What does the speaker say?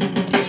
Bye.